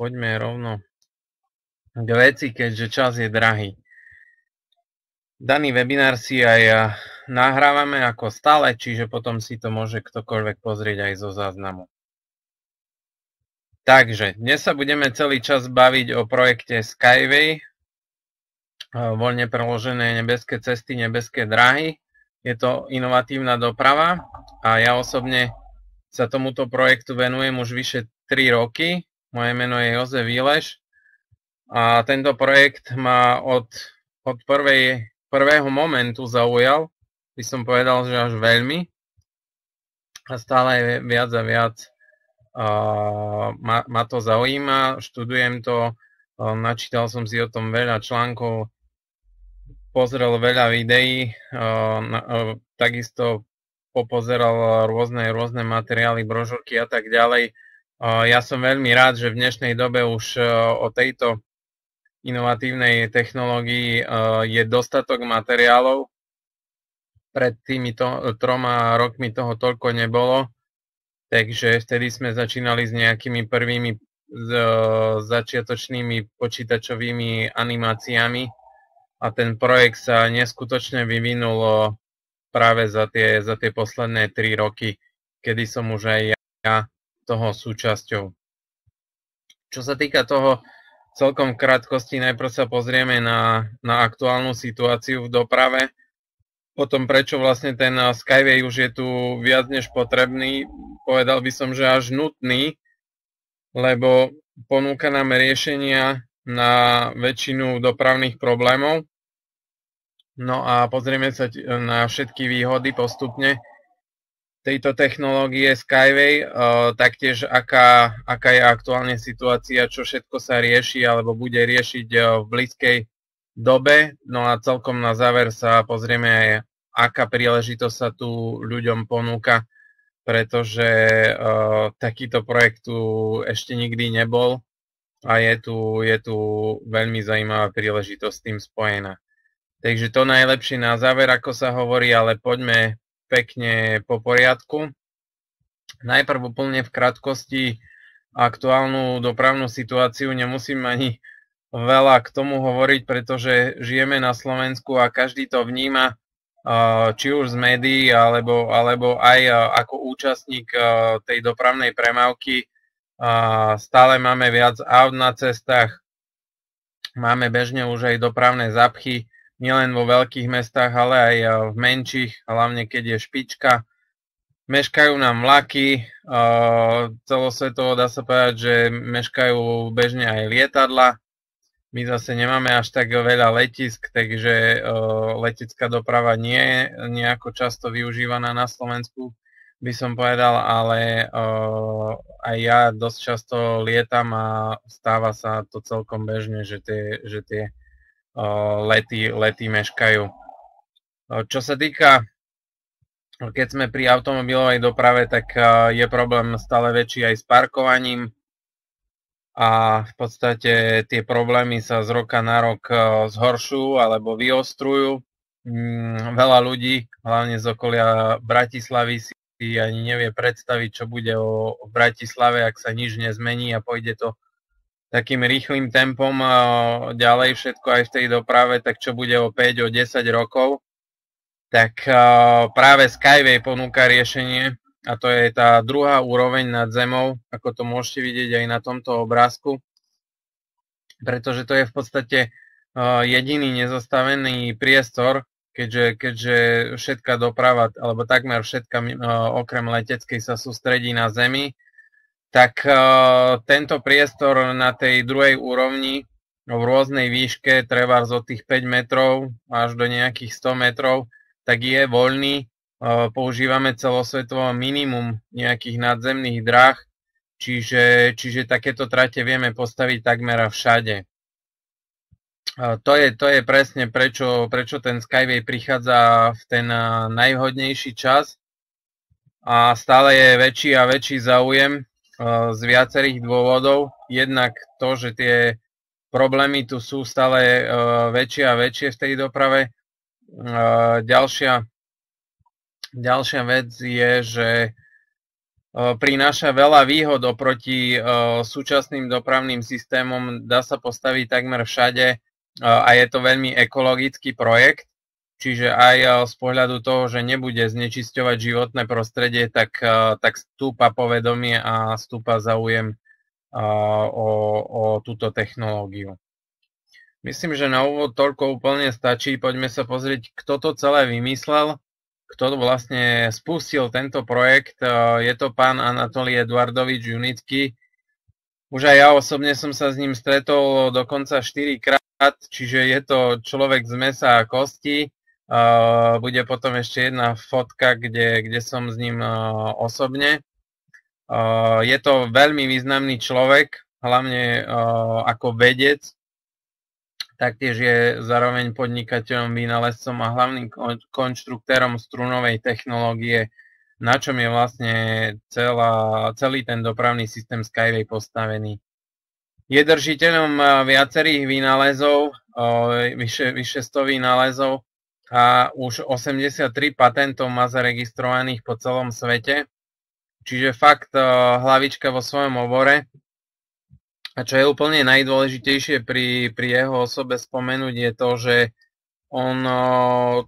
poďme rovno k veci, keďže čas je drahý. Daný webinár si aj nahrávame ako stále, čiže potom si to môže ktokoľvek pozrieť aj zo záznamu. Takže dnes sa budeme celý čas baviť o projekte Skyway, voľne preložené nebeské cesty, nebeské dráhy. Je to inovatívna doprava a ja osobne sa tomuto projektu venujem už vyše 3 roky. Moje meno je Jozef Výleš a tento projekt ma od, od prvej, prvého momentu zaujal by som povedal, že až veľmi. A stále viac a viac uh, ma, ma to zaujíma, študujem to, uh, načítal som si o tom veľa článkov, pozrel veľa videí, uh, na, uh, takisto popozeral rôzne, rôzne materiály, brožúrky a tak ďalej. Ja som veľmi rád, že v dnešnej dobe už uh, o tejto inovatívnej technológii uh, je dostatok materiálov, pred týmito troma rokmi toho toľko nebolo, takže vtedy sme začínali s nejakými prvými z, začiatočnými počítačovými animáciami. A ten projekt sa neskutočne vyvinul práve za tie, za tie posledné tri roky, kedy som už aj ja toho súčasťou. Čo sa týka toho celkom krátkosti, najprv sa pozrieme na, na aktuálnu situáciu v doprave potom prečo vlastne ten Skyway už je tu viac než potrebný, povedal by som, že až nutný, lebo ponúka nám riešenia na väčšinu dopravných problémov. No a pozrieme sa na všetky výhody postupne tejto technológie Skyway, uh, taktiež aká, aká je aktuálne situácia, čo všetko sa rieši alebo bude riešiť uh, v blízkej dobe. No a celkom na záver sa pozrieme aj aká príležitosť sa tu ľuďom ponúka, pretože uh, takýto projekt tu ešte nikdy nebol a je tu, je tu veľmi zaujímavá príležitosť s tým spojená. Takže to najlepšie na záver, ako sa hovorí, ale poďme pekne po poriadku. Najprv úplne v krátkosti aktuálnu dopravnú situáciu nemusím ani veľa k tomu hovoriť, pretože žijeme na Slovensku a každý to vníma či už z médií, alebo, alebo aj ako účastník tej dopravnej premávky. Stále máme viac aut na cestách, máme bežne už aj dopravné zapchy, nielen vo veľkých mestách, ale aj v menších, hlavne keď je špička. Meškajú nám vlaky, celosvetovo dá sa povedať, že meškajú bežne aj lietadla, my zase nemáme až tak veľa letisk, takže uh, letecká doprava nie je nejako často využívaná na Slovensku, by som povedal, ale aj ja dosť často lietam a stáva sa to celkom bežne, že tie, že tie lety, lety meškajú. Čo sa týka keď sme pri automobilovej doprave, tak je problém stále väčší aj s parkovaním a v podstate tie problémy sa z roka na rok zhoršujú alebo vyostrujú. Mm, veľa ľudí, hlavne z okolia Bratislavy, si ani nevie predstaviť, čo bude o Bratislave, ak sa nič nezmení a pôjde to takým rýchlým tempom ďalej všetko aj v tej doprave, tak čo bude o 5, o 10 rokov. Tak práve Skyway ponúka riešenie, a to je tá druhá úroveň nad zemou, ako to môžete vidieť aj na tomto obrázku, pretože to je v podstate jediný nezastavený priestor, keďže, keďže všetká doprava, alebo takmer všetka okrem leteckej sa sústredí na zemi, tak tento priestor na tej druhej úrovni v rôznej výške, treba od tých 5 metrov až do nejakých 100 metrov, tak je voľný. Používame celosvetovo minimum nejakých nadzemných dráh, čiže, čiže takéto trate vieme postaviť takmer všade. To je, to je presne prečo, prečo ten Skyway prichádza v ten najvhodnejší čas. A stále je väčší a väčší záujem z viacerých dôvodov. Jednak to, že tie problémy tu sú stále väčšie a väčšie v tej doprave. Ďalšia Ďalšia vec je, že prináša veľa výhod oproti súčasným dopravným systémom, dá sa postaviť takmer všade a je to veľmi ekologický projekt, čiže aj z pohľadu toho, že nebude znečisťovať životné prostredie, tak, tak stúpa povedomie a stúpa záujem o, o túto technológiu. Myslím, že na úvod toľko úplne stačí. Poďme sa pozrieť, kto to celé vymyslel kto vlastne spustil tento projekt. Je to pán Anatolij Eduardovič Junický. Už aj ja osobne som sa s ním stretol dokonca 4 krát, čiže je to človek z mesa a kosti. Bude potom ešte jedna fotka, kde, kde som s ním e, osobne. Je to veľmi významný človek, hlavne ako vedec, Taktiež je zároveň podnikateľom, vynálezcom a hlavným konštruktérom strunovej technológie, na čom je vlastne celá, celý ten dopravný systém Skyway postavený. Je držiteľom viacerých vynálezov, vyše, vyše 100 vynálezov a už 83 patentov má zaregistrovaných po celom svete. Čiže fakt hlavička vo svojom obore a čo je úplne najdôležitejšie pri, pri jeho osobe spomenúť je to, že on o,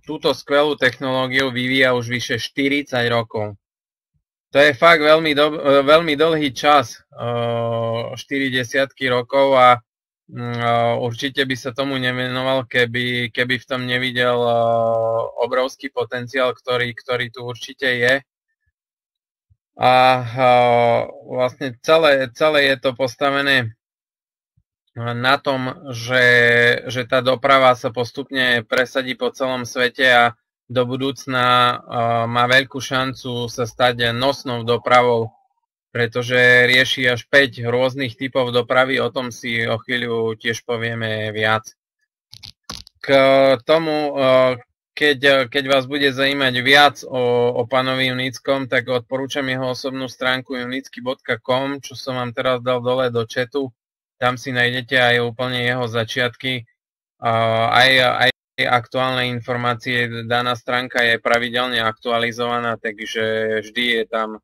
túto skvelú technológiu vyvíja už vyše 40 rokov. To je fakt veľmi, do, veľmi dlhý čas, o, 4 desiatky rokov a určite by sa tomu nemenoval, keby, keby v tom nevidel obrovský potenciál, ktorý, ktorý tu určite je. A vlastne celé, celé je to postavené na tom, že, že tá doprava sa postupne presadí po celom svete a do budúcna má veľkú šancu sa stať nosnou dopravou, pretože rieši až 5 rôznych typov dopravy, o tom si o chvíľu tiež povieme viac. K tomu, uh, keď, keď vás bude zajímať viac o, o pánovi Junickom, tak odporúčam jeho osobnú stránku junicky.com, čo som vám teraz dal dole do chatu tam si nájdete aj úplne jeho začiatky, aj, aj aktuálne informácie. Daná stránka je pravidelne aktualizovaná, takže vždy je tam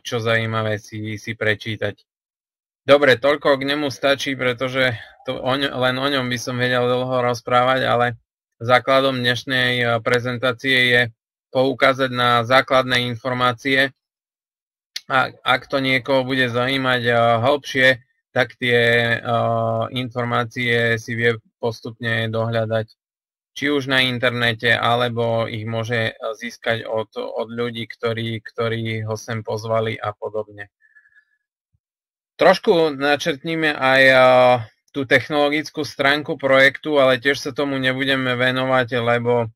čo zaujímavé si, si prečítať. Dobre, toľko k nemu stačí, pretože to o ň, len o ňom by som vedel dlho rozprávať, ale základom dnešnej prezentácie je poukázať na základné informácie. A ak to niekoho bude zaujímať hĺbšie, tak tie informácie si vie postupne dohľadať či už na internete, alebo ich môže získať od, od ľudí, ktorí, ktorí ho sem pozvali a podobne. Trošku načrtníme aj uh, tú technologickú stránku projektu, ale tiež sa tomu nebudeme venovať, lebo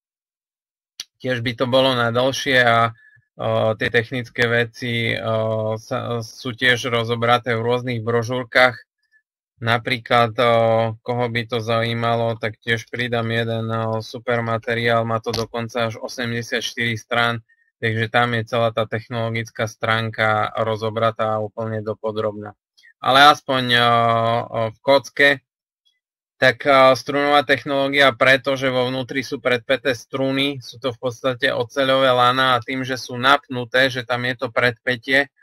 tiež by to bolo na dlhšie a tie technické veci sú tiež rozobraté v rôznych brožúrkach. Napríklad, koho by to zaujímalo, tak tiež pridám jeden super materiál, má to dokonca až 84 strán, takže tam je celá tá technologická stránka rozobratá úplne dopodrobná. Ale aspoň v kocke tak strunová technológia preto, že vo vnútri sú predpäté struny, sú to v podstate oceľové lana a tým, že sú napnuté, že tam je to predpätie,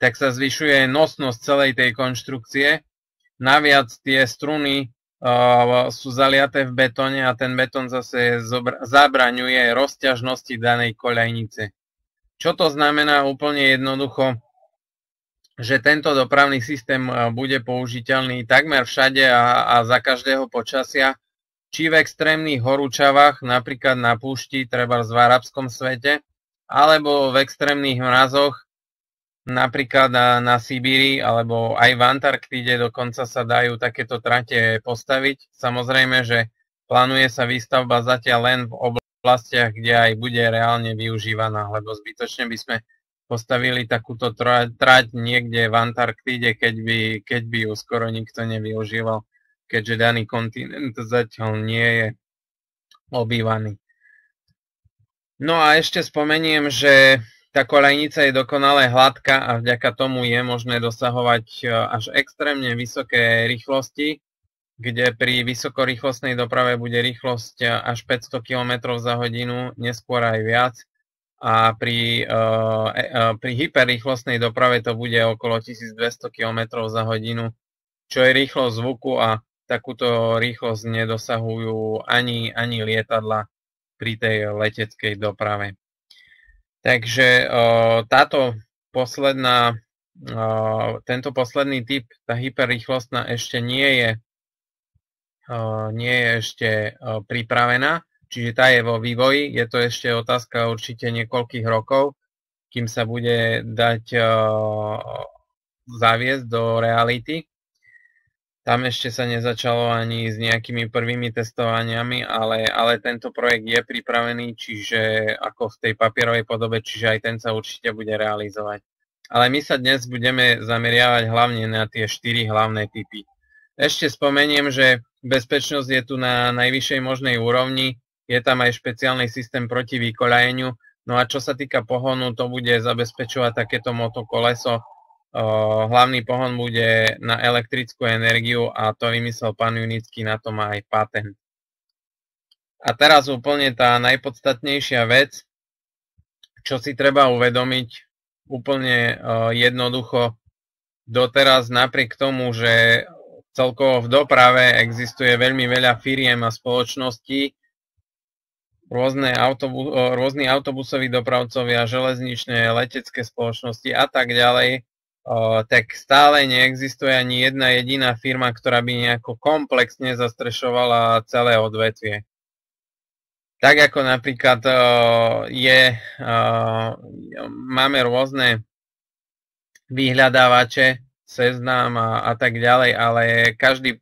tak sa zvyšuje nosnosť celej tej konštrukcie. Naviac tie struny uh, sú zaliaté v betóne a ten betón zase zabraňuje rozťažnosti danej koľajnice. Čo to znamená úplne jednoducho? že tento dopravný systém bude použiteľný takmer všade a, a za každého počasia, či v extrémnych horúčavách, napríklad na púšti, treba v arabskom svete, alebo v extrémnych mrazoch, napríklad na, na Sibíri, alebo aj v Antarktíde dokonca sa dajú takéto trate postaviť. Samozrejme, že plánuje sa výstavba zatiaľ len v oblastiach, kde aj bude reálne využívaná, lebo zbytočne by sme postavili takúto trať niekde v Antarktíde, keď by, keď by ju skoro nikto nevyužíval, keďže daný kontinent zatiaľ nie je obývaný. No a ešte spomeniem, že tá kolejnica je dokonale hladká a vďaka tomu je možné dosahovať e, až extrémne vysoké rýchlosti, kde pri vysokorýchlostnej doprave bude rýchlosť až 500 km za hodinu, neskôr aj viac a pri, uh, pri hyperrýchlostnej doprave to bude okolo 1200 km za hodinu, čo je rýchlosť zvuku a takúto rýchlosť nedosahujú ani, ani lietadla pri tej leteckej doprave. Takže táto posledná, tento posledný typ, tá hyperrýchlostná ešte nie je, nie je ešte pripravená, čiže tá je vo vývoji. Je to ešte otázka určite niekoľkých rokov, kým sa bude dať zaviesť do reality. Tam ešte sa nezačalo ani s nejakými prvými testovaniami, ale, ale tento projekt je pripravený, čiže ako v tej papierovej podobe, čiže aj ten sa určite bude realizovať. Ale my sa dnes budeme zameriavať hlavne na tie štyri hlavné typy. Ešte spomeniem, že bezpečnosť je tu na najvyššej možnej úrovni, je tam aj špeciálny systém proti vykoľajeniu, no a čo sa týka pohonu, to bude zabezpečovať takéto motokoleso, hlavný pohon bude na elektrickú energiu a to vymyslel pán Junický, na to má aj patent. A teraz úplne tá najpodstatnejšia vec, čo si treba uvedomiť úplne jednoducho. Doteraz napriek tomu, že celkovo v doprave existuje veľmi veľa firiem a spoločností, rôzne autobu- rôzni autobusoví dopravcovia, železničné, letecké spoločnosti a tak ďalej, tak stále neexistuje ani jedna jediná firma, ktorá by nejako komplexne zastrešovala celé odvetvie. Tak ako napríklad je, máme rôzne vyhľadávače, seznam a, a tak ďalej, ale každý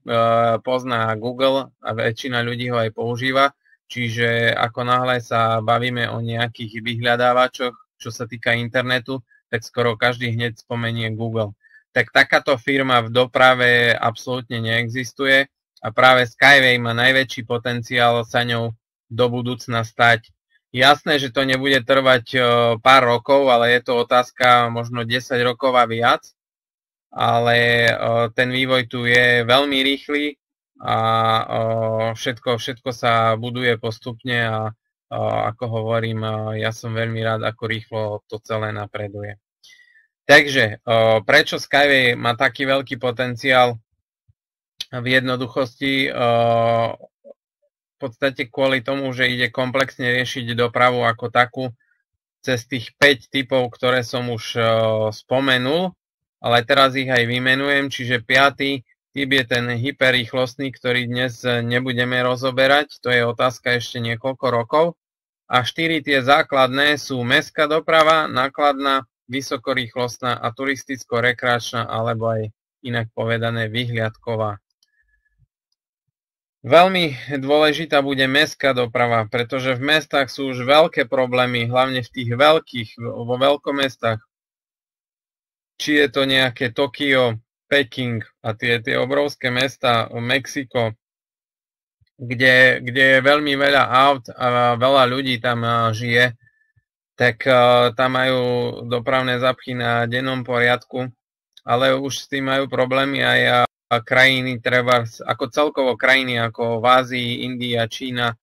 pozná Google a väčšina ľudí ho aj používa. Čiže ako náhle sa bavíme o nejakých vyhľadávačoch, čo sa týka internetu, tak skoro každý hneď spomenie Google. Tak takáto firma v doprave absolútne neexistuje a práve Skyway má najväčší potenciál sa ňou do budúcna stať. Jasné, že to nebude trvať e, pár rokov, ale je to otázka možno 10 rokov a viac. Ale e, ten vývoj tu je veľmi rýchly a e, všetko, všetko sa buduje postupne a ako hovorím, ja som veľmi rád, ako rýchlo to celé napreduje. Takže, prečo Skyway má taký veľký potenciál v jednoduchosti? V podstate kvôli tomu, že ide komplexne riešiť dopravu ako takú cez tých 5 typov, ktoré som už spomenul, ale teraz ich aj vymenujem, čiže 5. typ je ten hyperrýchlostný, ktorý dnes nebudeme rozoberať, to je otázka ešte niekoľko rokov. A 4 tie základné sú mestská doprava, nákladná, vysokorýchlostná a turisticko-rekreačná alebo aj inak povedané vyhliadková. Veľmi dôležitá bude mestská doprava, pretože v mestách sú už veľké problémy, hlavne v tých veľkých, vo veľkomestách. Či je to nejaké Tokio, Peking a tie, tie obrovské mesta, Mexiko, kde, kde je veľmi veľa aut a veľa ľudí tam žije, tak tam majú dopravné zapchy na dennom poriadku, ale už s tým majú problémy aj krajiny, treba ako celkovo krajiny ako v Ázii, India, Čína,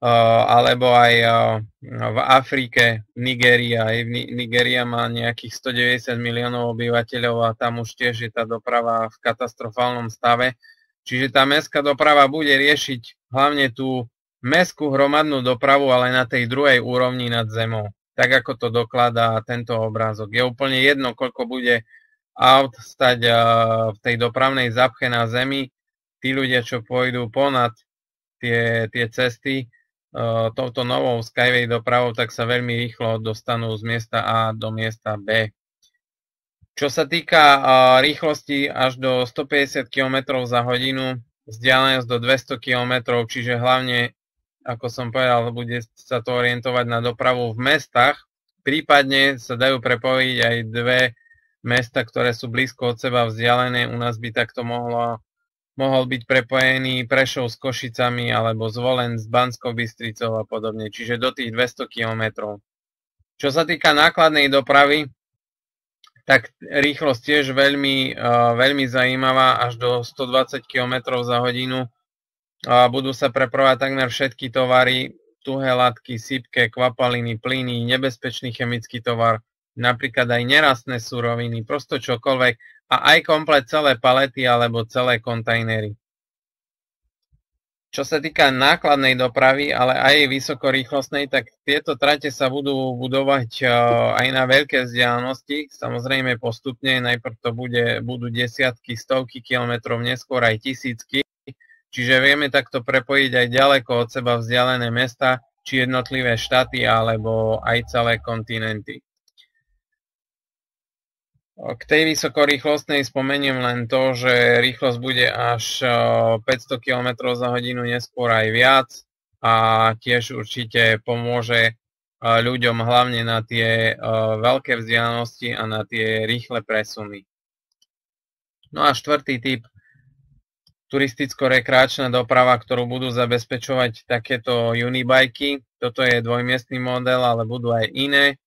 alebo aj uh, v Afrike, Nigéria. Aj v Nigéria má nejakých 190 miliónov obyvateľov a tam už tiež je tá doprava v katastrofálnom stave. Čiže tá mestská doprava bude riešiť hlavne tú mestskú hromadnú dopravu, ale na tej druhej úrovni nad zemou. Tak ako to dokladá tento obrázok. Je úplne jedno, koľko bude aut stať v tej dopravnej zapche na zemi. Tí ľudia, čo pôjdu ponad tie, tie cesty touto novou Skyway dopravou, tak sa veľmi rýchlo dostanú z miesta A do miesta B. Čo sa týka rýchlosti až do 150 km za hodinu, vzdialenosť do 200 km, čiže hlavne, ako som povedal, bude sa to orientovať na dopravu v mestách. Prípadne sa dajú prepojiť aj dve mesta, ktoré sú blízko od seba vzdialené. U nás by takto mohlo, mohol byť prepojený Prešov s Košicami alebo Zvolen s Banskou Bystricou a podobne, čiže do tých 200 km. Čo sa týka nákladnej dopravy, tak rýchlosť tiež veľmi, veľmi zaujímavá, až do 120 km za hodinu. Budú sa prepravať takmer všetky tovary, tuhé látky, sypké, kvapaliny, plyny, nebezpečný chemický tovar, napríklad aj nerastné suroviny, prosto čokoľvek a aj komplet celé palety alebo celé kontajnery. Čo sa týka nákladnej dopravy, ale aj vysokorýchlostnej, tak tieto trate sa budú budovať eh, aj na veľké vzdialenosti, samozrejme postupne, najprv to bude, budú desiatky, stovky kilometrov, neskôr aj tisícky, čiže vieme takto prepojiť aj ďaleko od seba vzdialené mesta, či jednotlivé štáty, alebo aj celé kontinenty. K tej vysokorýchlostnej spomeniem len to, že rýchlosť bude až 500 km za hodinu, neskôr aj viac a tiež určite pomôže ľuďom hlavne na tie veľké vzdialenosti a na tie rýchle presuny. No a štvrtý typ, turisticko-rekreačná doprava, ktorú budú zabezpečovať takéto unibajky. Toto je dvojmiestný model, ale budú aj iné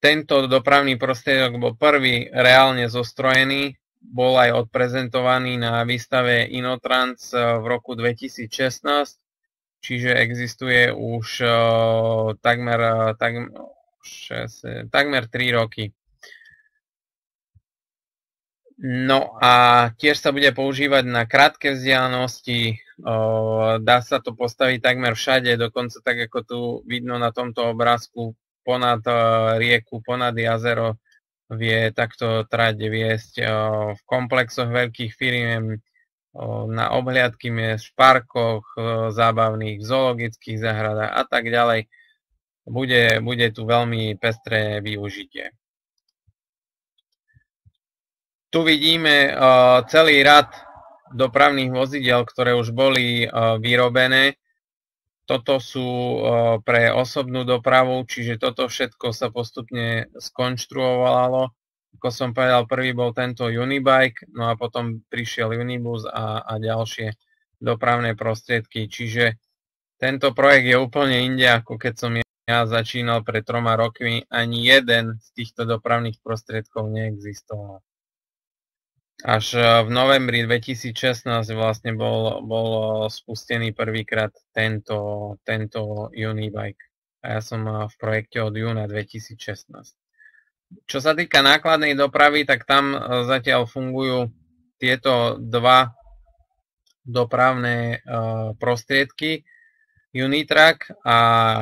tento dopravný prostriedok bol prvý reálne zostrojený, bol aj odprezentovaný na výstave Inotrans eh, v roku 2016, čiže existuje už uh, takmer, eh, tak, 6, takmer 3 roky. No a tiež sa bude používať na krátke vzdialenosti, dá sa to postaviť takmer všade, dokonca tak ako tu vidno na tomto obrázku ponad eh, rieku, ponad jazero vie takto trať viesť eh, v komplexoch veľkých firiem eh, na obhliadky miest, v parkoch zábavných, v zoologických záhradách a tak ďalej. Bude, bude tu veľmi pestré využitie. Tu vidíme celý rad dopravných vozidel, ktoré už boli vyrobené toto sú pre osobnú dopravu, čiže toto všetko sa postupne skonštruovalo. Ako som povedal, prvý bol tento Unibike, no a potom prišiel Unibus a, a ďalšie dopravné prostriedky. Čiže tento projekt je úplne inde, ako keď som ja začínal pred troma rokmi. Ani jeden z týchto dopravných prostriedkov neexistoval. Až e, v novembri 2016 vlastne bol, bol spustený prvýkrát tento, tento Unibike. A ja som v projekte od júna 2016. Čo sa týka nákladnej dopravy, tak tam e, zatiaľ fungujú tieto dva dopravné e, prostriedky. Unitrack a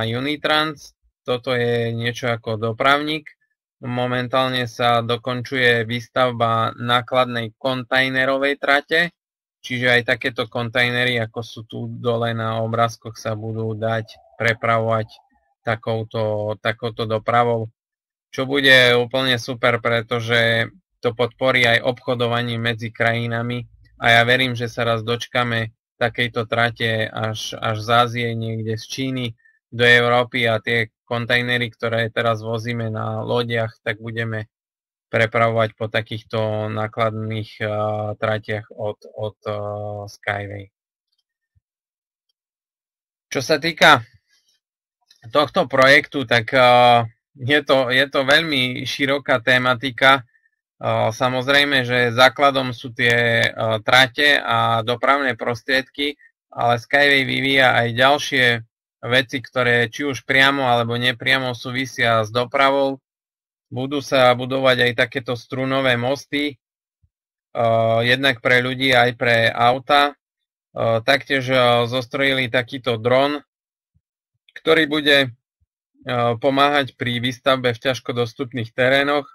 Unitrans. Toto je niečo ako dopravník Momentálne sa dokončuje výstavba nákladnej kontajnerovej trate, čiže aj takéto kontajnery, ako sú tu dole na obrázkoch, sa budú dať prepravovať takouto, takouto dopravou, čo bude úplne super, pretože to podporí aj obchodovanie medzi krajinami a ja verím, že sa raz dočkame takejto trate až, až z Ázie, niekde z Číny do Európy a tie kontajnery, ktoré teraz vozíme na lodiach, tak budeme prepravovať po takýchto nákladných uh, tratiach od, od uh, Skyway. Čo sa týka tohto projektu, tak uh, je, to, je to veľmi široká tematika. Uh, samozrejme, že základom sú tie uh, trate a dopravné prostriedky, ale Skyway vyvíja aj ďalšie veci, ktoré či už priamo alebo nepriamo súvisia s dopravou. Budú sa budovať aj takéto strunové mosty, uh, jednak pre ľudí aj pre auta. Uh, taktiež uh, zostrojili takýto dron, ktorý bude pomáhať pri výstavbe v ťažko dostupných terénoch,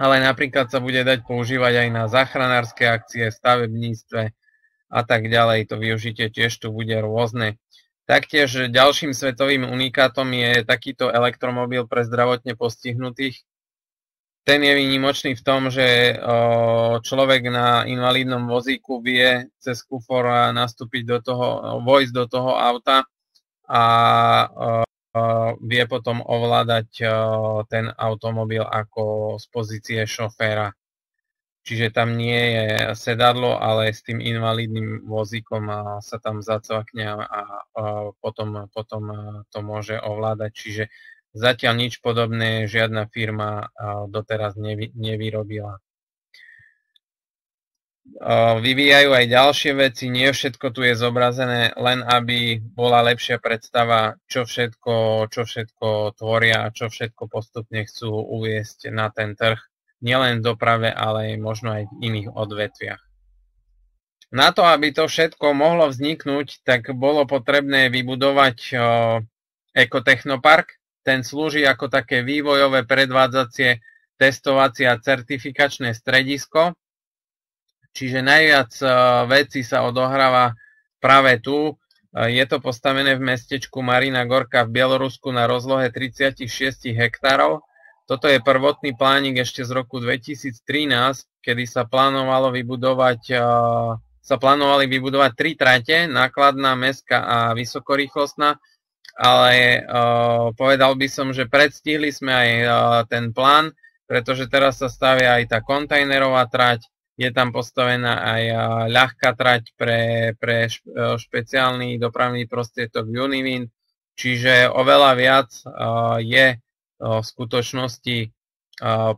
ale napríklad sa bude dať používať aj na záchranárske akcie, stavebníctve a tak ďalej. To využitie tiež tu bude rôzne. Taktiež ďalším svetovým unikátom je takýto elektromobil pre zdravotne postihnutých. Ten je výnimočný v tom, že človek na invalidnom vozíku vie cez kufor nastúpiť do toho, vojsť do toho auta a vie potom ovládať ten automobil ako z pozície šoféra. Čiže tam nie je sedadlo, ale s tým invalidným vozíkom sa tam zacvakne a, potom, potom to môže ovládať. Čiže zatiaľ nič podobné žiadna firma doteraz nevy, nevyrobila. vyvíjajú aj ďalšie veci, nie všetko tu je zobrazené, len aby bola lepšia predstava, čo všetko, čo všetko tvoria a čo všetko postupne chcú uviesť na ten trh, nielen v doprave, ale možno aj v iných odvetviach. Na to, aby to všetko mohlo vzniknúť, tak bolo potrebné vybudovať ekotechnopark. Ten slúži ako také vývojové predvádzacie testovacie a certifikačné stredisko, Čiže najviac e, vecí sa odohráva práve tu. E, je to postavené v mestečku Marina Gorka v Bielorusku na rozlohe 36 hektárov. Toto je prvotný plánik ešte z roku 2013, kedy sa plánovalo vybudovať sa plánovali vybudovať tri trate, nákladná, mestská a vysokorýchlostná, ale povedal by som, že predstihli sme aj ten plán, pretože teraz sa stavia aj tá kontajnerová trať, je tam postavená aj ľahká trať pre, pre e, špeciálny dopravný prostriedok Univin, čiže oveľa viac je v skutočnosti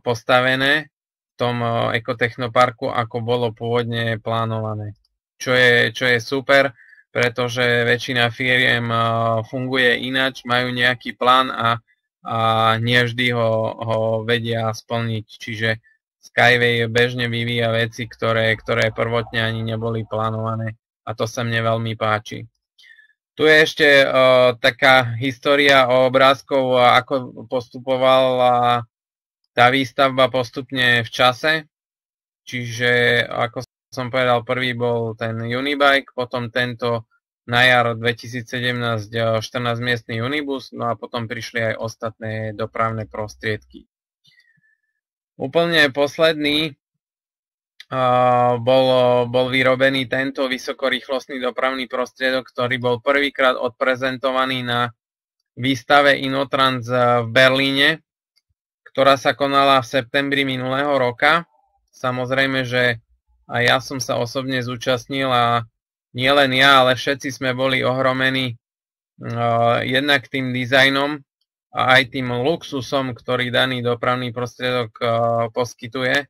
postavené v tom ekotechnoparku, ako bolo pôvodne plánované. Čo je, čo je super, pretože väčšina firiem funguje ináč, majú nejaký plán a, a nie vždy ho, ho vedia splniť. Čiže Skyway bežne vyvíja veci, ktoré, ktoré prvotne ani neboli plánované a to sa mne veľmi páči. Tu je ešte uh, taká história o obrázkov, ako postupovala tá výstavba postupne v čase. Čiže, ako som povedal, prvý bol ten Unibike, potom tento na jar 2017 14 miestny Unibus, no a potom prišli aj ostatné dopravné prostriedky. Úplne posledný bol, bol vyrobený tento vysokorýchlostný dopravný prostriedok, ktorý bol prvýkrát odprezentovaný na výstave Inotrans v Berlíne, ktorá sa konala v septembri minulého roka. Samozrejme, že aj ja som sa osobne zúčastnil a nielen ja, ale všetci sme boli ohromení uh, jednak tým dizajnom a aj tým luxusom, ktorý daný dopravný prostriedok uh, poskytuje,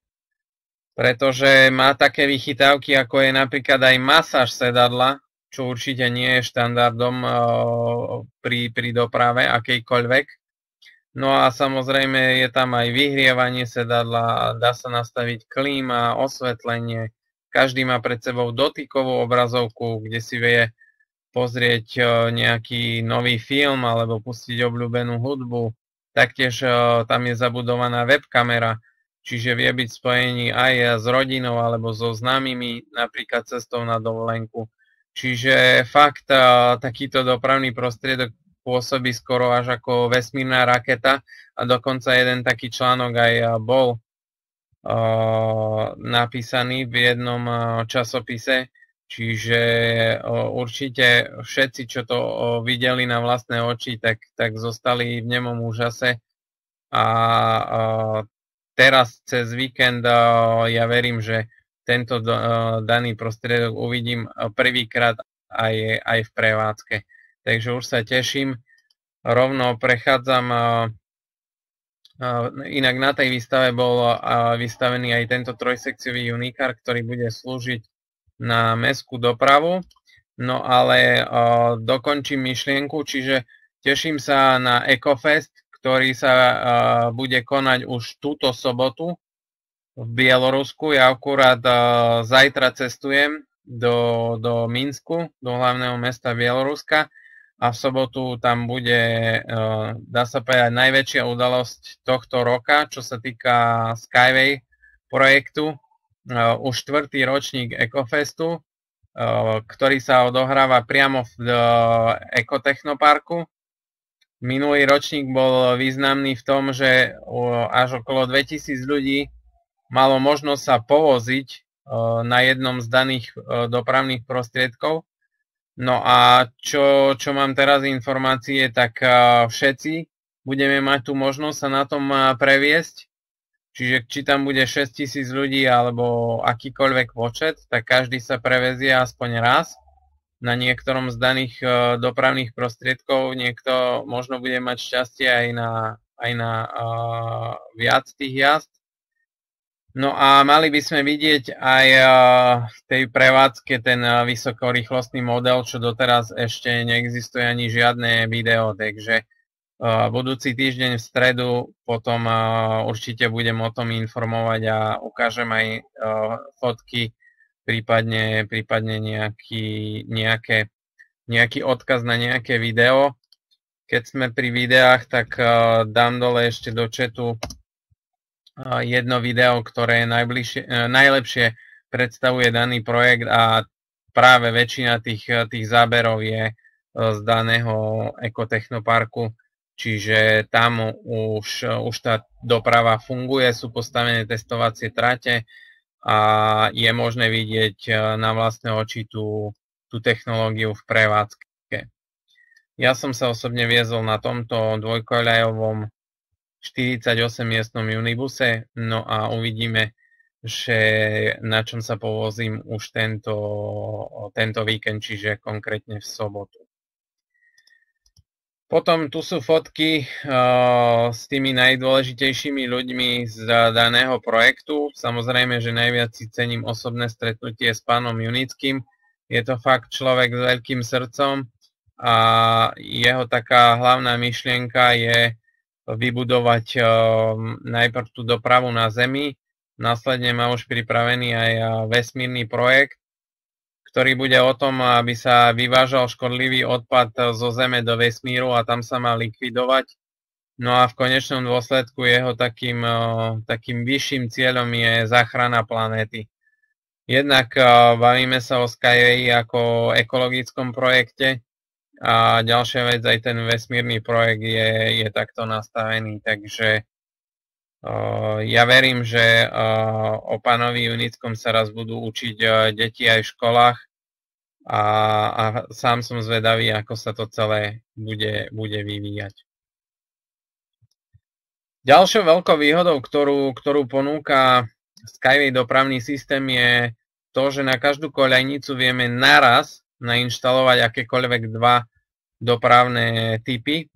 pretože má také vychytávky, ako je napríklad aj masáž sedadla, čo určite nie je štandardom pri, pri doprave akejkoľvek. No a samozrejme je tam aj vyhrievanie sedadla, dá sa nastaviť klíma, osvetlenie, každý má pred sebou dotykovú obrazovku, kde si vie pozrieť nejaký nový film alebo pustiť obľúbenú hudbu. Taktiež tam je zabudovaná webkamera, čiže vie byť spojený aj s rodinou alebo so známymi, napríklad cestou na dovolenku. Čiže fakt e, takýto dopravný prostriedok pôsobí skoro až ako vesmírna raketa a dokonca jeden taký článok aj bol napísaný v jednom časopise, Čiže určite všetci, čo to videli na vlastné oči, tak, tak zostali v nemom úžase. A teraz cez víkend ja verím, že tento daný prostriedok uvidím prvýkrát aj, aj v prevádzke. Takže už sa teším. Rovno prechádzam Inak na tej výstave bol vystavený aj tento trojsekciový unikár, ktorý bude slúžiť na mestskú dopravu. No ale dokončím myšlienku, čiže teším sa na EcoFest, ktorý sa uh, bude konať už túto sobotu v Bielorusku. Ja akurát uh, zajtra cestujem do, do Minsku, do hlavného mesta Bieloruska a v sobotu tam bude, dá sa povedať, najväčšia udalosť tohto roka, čo sa týka Skyway projektu, už štvrtý ročník Ecofestu, ktorý sa odohráva priamo v Ekotechnoparku. Minulý ročník bol významný v tom, že až okolo 2000 ľudí malo možnosť sa povoziť na jednom z daných dopravných prostriedkov. No a čo, čo mám teraz informácie, tak všetci budeme mať tú možnosť sa na tom previesť Čiže či tam bude 6 tisíc ľudí alebo akýkoľvek počet, tak každý sa prevezie aspoň raz na niektorom z daných uh, dopravných prostriedkov. Niekto možno bude mať šťastie aj na, aj na uh, viac tých jazd. No a mali by sme vidieť aj v tej prevádzke ten vysokorýchlostný model, čo doteraz ešte neexistuje ani žiadne video, takže budúci týždeň v stredu potom určite budem o tom informovať a ukážem aj fotky, prípadne, prípadne nejaký, nejaké, nejaký odkaz na nejaké video. Keď sme pri videách, tak dám dole ešte do chatu jedno video, ktoré e, najlepšie predstavuje daný projekt a práve väčšina tých, tých záberov je z daného ekotechnoparku, čiže tam už, už tá doprava funguje, sú postavené testovacie trate a je možné vidieť e, na vlastné oči tú, tú technológiu v prevádzke. Ja som sa osobne viezol na tomto dvojkoľajovom 48 miestnom unibuse, no a uvidíme, že na čom sa povozím už tento, tento víkend, čiže konkrétne v sobotu. Potom tu sú fotky uh, s tými najdôležitejšími ľuďmi z daného projektu. Samozrejme, že najviac si cením osobné stretnutie s pánom Junickým. Je to fakt človek s veľkým srdcom a jeho taká hlavná myšlienka je vybudovať ehm, najprv tú dopravu na Zemi, následne má už pripravený aj vesmírny projekt, ktorý bude o tom, aby sa vyvážal škodlivý odpad zo Zeme do vesmíru a tam sa má likvidovať. No a v konečnom dôsledku jeho takým, takým vyšším cieľom je záchrana planéty. Jednak bavíme sa o Skyway ako ekologickom projekte, a ďalšia vec, aj ten vesmírny projekt je, je takto nastavený, takže ja verím, že uh, o pánovi Unickom sa raz budú učiť uh, deti aj v školách a, a sám som zvedavý, ako sa to celé bude, bude vyvíjať. Ďalšou veľkou výhodou, ktorú, ktorú ponúka Skyway dopravný systém je to, že na každú koľajnicu vieme naraz nainštalovať akékoľvek dva dopravné typy,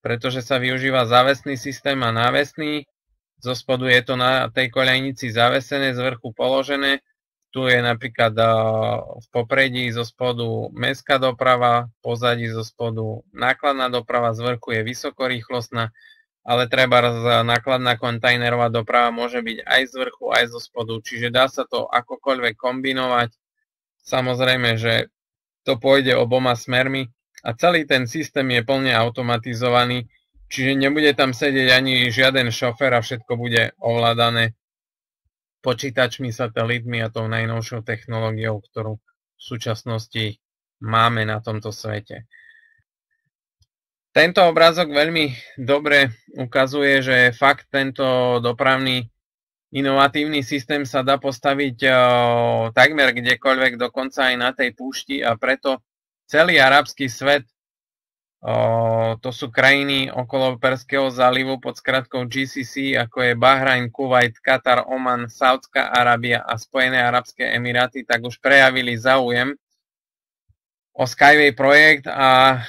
pretože sa využíva závesný systém a návesný. Zo spodu je to na tej koľajnici zavesené, z vrchu položené. Tu je napríklad v popredí zo spodu mestská doprava, pozadí zo spodu nákladná doprava, z vrchu je vysokorýchlostná, ale treba nákladná kontajnerová doprava môže byť aj z vrchu, aj zo spodu, čiže dá sa to akokoľvek kombinovať. Samozrejme, že to pôjde oboma smermi a celý ten systém je plne automatizovaný, čiže nebude tam sedieť ani žiaden šofer a všetko bude ovládané počítačmi, satelitmi a tou najnovšou technológiou, ktorú v súčasnosti máme na tomto svete. Tento obrázok veľmi dobre ukazuje, že fakt tento dopravný inovatívny systém sa dá postaviť takmer kdekoľvek, dokonca aj na tej púšti a preto celý arabský svet, to sú krajiny okolo Perského zálivu pod skratkou GCC, ako je Bahrajn, Kuwait, Katar, Oman, Saudská Arábia a Spojené arabské emiráty, tak už prejavili záujem o Skyway projekt a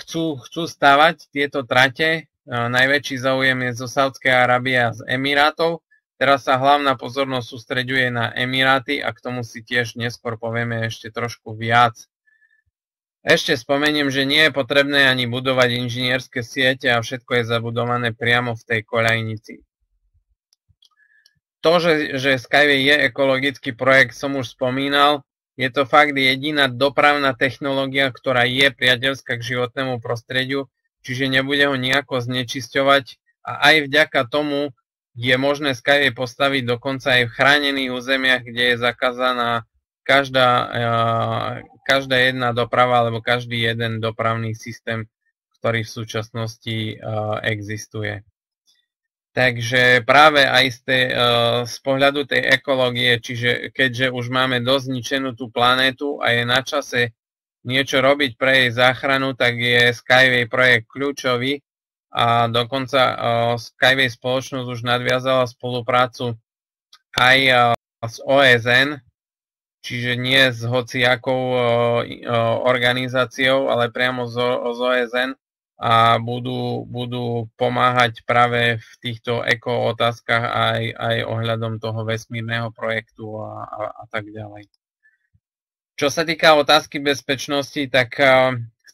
chcú, chcú stavať tieto trate. Najväčší záujem je zo Saudskej Arábie a z Emirátov. Teraz sa hlavná pozornosť sústreďuje na Emiráty a k tomu si tiež neskôr povieme ešte trošku viac. Ešte spomeniem, že nie je potrebné ani budovať inžinierské siete a všetko je zabudované priamo v tej koľajnici. To, že, že Skyway je ekologický projekt, som už spomínal. Je to fakt jediná dopravná technológia, ktorá je priateľská k životnému prostrediu, čiže nebude ho nejako znečisťovať a aj vďaka tomu je možné Skyway postaviť dokonca aj v chránených územiach, kde je zakázaná každá, každá jedna doprava alebo každý jeden dopravný systém, ktorý v súčasnosti existuje. Takže práve aj z, tej, z pohľadu tej ekológie, čiže keďže už máme dosť zničenú tú planétu a je na čase niečo robiť pre jej záchranu, tak je Skyway projekt kľúčový a dokonca Skyway spoločnosť už nadviazala spoluprácu aj s OSN, čiže nie s hociakou organizáciou, ale priamo z OSN a budú, budú pomáhať práve v týchto eko otázkach aj, aj ohľadom toho vesmírneho projektu a, a, a tak ďalej. Čo sa týka otázky bezpečnosti, tak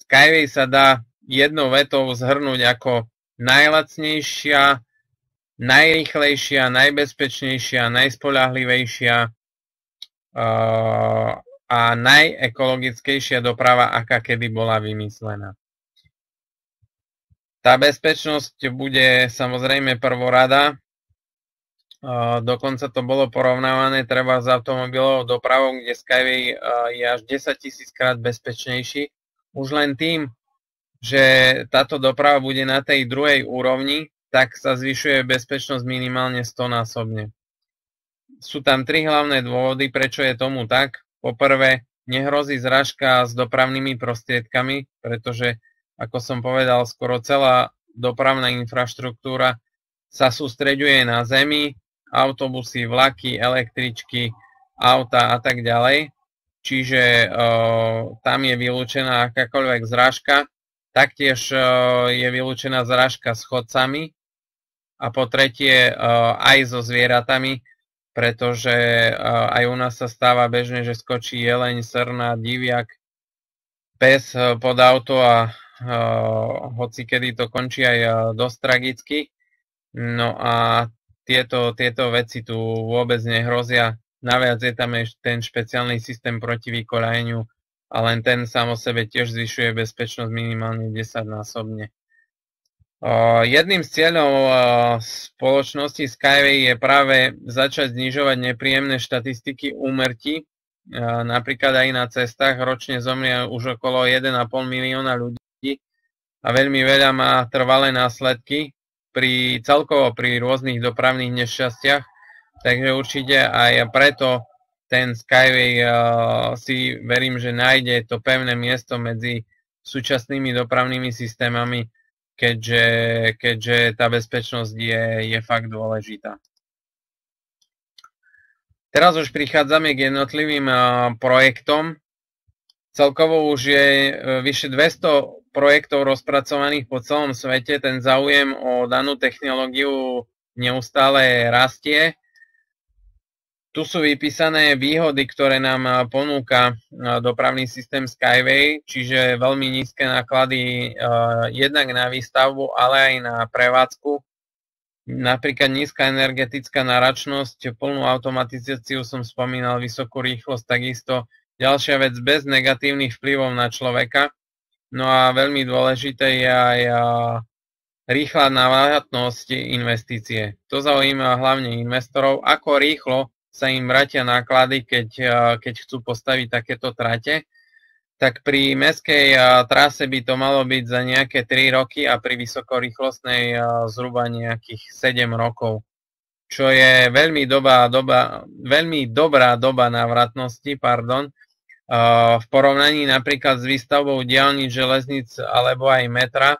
Skyway sa dá jednou vetou zhrnúť ako najlacnejšia, najrychlejšia, najbezpečnejšia, najspolahlivejšia a najekologickejšia doprava, aká kedy bola vymyslená. Tá bezpečnosť bude samozrejme prvorada. Dokonca to bolo porovnávané treba s automobilovou dopravou, kde Skyway je až 10 tisíc krát bezpečnejší. Už len tým, že táto doprava bude na tej druhej úrovni, tak sa zvyšuje bezpečnosť minimálne 100 násobne. Sú tam tri hlavné dôvody, prečo je tomu tak. Poprvé, nehrozí zrážka s dopravnými prostriedkami, pretože ako som povedal, skoro celá dopravná infraštruktúra sa sústreďuje na zemi, autobusy, vlaky, električky, auta a tak ďalej. Čiže uh, tam je vylúčená akákoľvek zrážka. Taktiež uh, je vylúčená zrážka s chodcami a po tretie uh, aj so zvieratami, pretože aj u nás sa stáva bežne, že skočí jeleň, srna, diviak, pes pod auto a hoci kedy to končí aj dosť tragicky. No a tieto, tieto veci tu vôbec nehrozia. Naviac je tam ten špeciálny systém proti vykoľajeniu a len ten sám o sebe tiež zvyšuje bezpečnosť minimálne 10 násobne. Jedným z cieľov spoločnosti Skyway je práve začať znižovať nepríjemné štatistiky úmrtí. Napríklad aj na cestách ročne zomrie už okolo 1,5 milióna ľudí a veľmi veľa má trvalé následky pri celkovo pri rôznych dopravných nešťastiach, takže určite aj preto ten Skyway si verím, že nájde to pevné miesto medzi súčasnými dopravnými systémami, keďže, keďže tá bezpečnosť je, je fakt dôležitá. Teraz už prichádzame k jednotlivým projektom. Celkovo už je uh, vyše 200 projektov rozpracovaných po celom svete, ten záujem o danú technológiu neustále rastie. Tu sú vypísané výhody, ktoré nám ponúka dopravný systém Skyway, čiže veľmi nízke náklady jednak na výstavbu, ale aj na prevádzku. Napríklad nízka energetická náračnosť, plnú automatizáciu som spomínal, vysokú rýchlosť, takisto ďalšia vec bez negatívnych vplyvov na človeka. No a veľmi dôležité je aj rýchla návratnosť investície. To zaujíma hlavne investorov, ako rýchlo sa im vrátia náklady, keď, keď chcú postaviť takéto trate. Tak pri meskej trase by to malo byť za nejaké 3 roky a pri vysokorýchlostnej zhruba nejakých 7 rokov čo je veľmi, doba, doba, veľmi dobrá doba návratnosti, pardon, v porovnaní napríklad s výstavbou diálnic, železnic alebo aj metra,